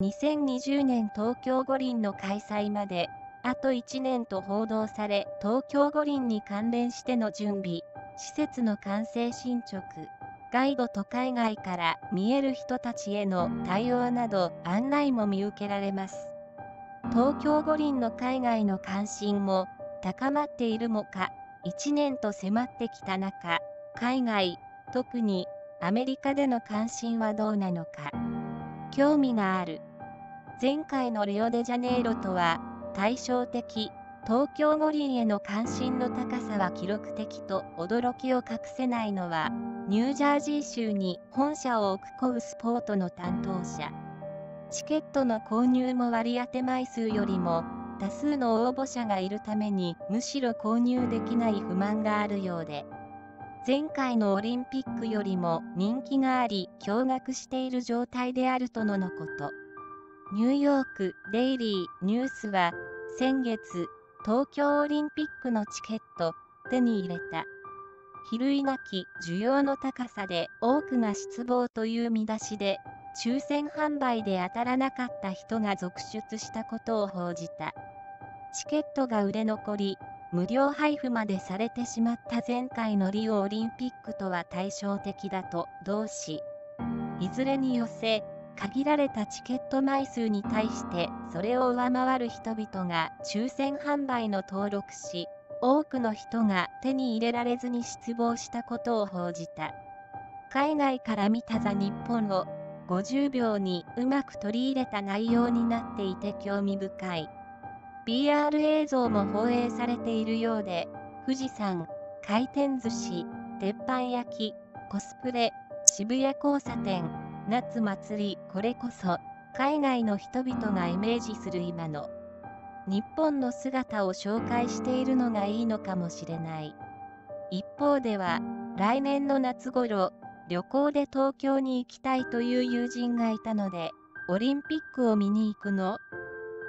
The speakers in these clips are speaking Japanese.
2020年東京五輪の開催まで、あと1年と報道され、東京五輪に関連しての準備、施設の完成進捗、ガイドと海外から見える人たちへの対応など案内も見受けられます。東京五輪の海外の関心も高まっているもか、1年と迫ってきた中、海外、特にアメリカでの関心はどうなのか。興味がある。前回のリオデジャネイロとは対照的、東京五輪への関心の高さは記録的と驚きを隠せないのは、ニュージャージー州に本社を置くコウスポートの担当者。チケットの購入も割り当て枚数よりも多数の応募者がいるためにむしろ購入できない不満があるようで、前回のオリンピックよりも人気があり驚愕している状態であるとののこと。ニューヨークデイリーニュースは先月東京オリンピックのチケット手に入れた。比類なき需要の高さで多くが失望という見出しで、抽選販売で当たらなかった人が続出したことを報じた。チケットが売れ残り、無料配布までされてしまった前回のリオオリンピックとは対照的だと同し、いずれに寄せ、限られたチケット枚数に対してそれを上回る人々が抽選販売の登録し、多くの人が手に入れられずに失望したことを報じた。海外から見たザ・日本を50秒にうまく取り入れた内容になっていて興味深い。PR 映像も放映されているようで、富士山、回転寿司、鉄板焼き、コスプレ、渋谷交差点、夏祭り、これこそ、海外の人々がイメージする今の日本の姿を紹介しているのがいいのかもしれない。一方では、来年の夏頃、旅行で東京に行きたいという友人がいたので、オリンピックを見に行くの？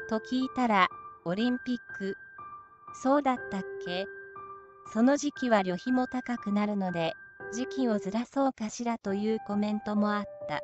と聞いたら、オリンピック、そうだったっけ？その時期は旅費も高くなるので、時期をずらそうかしらというコメントもあった。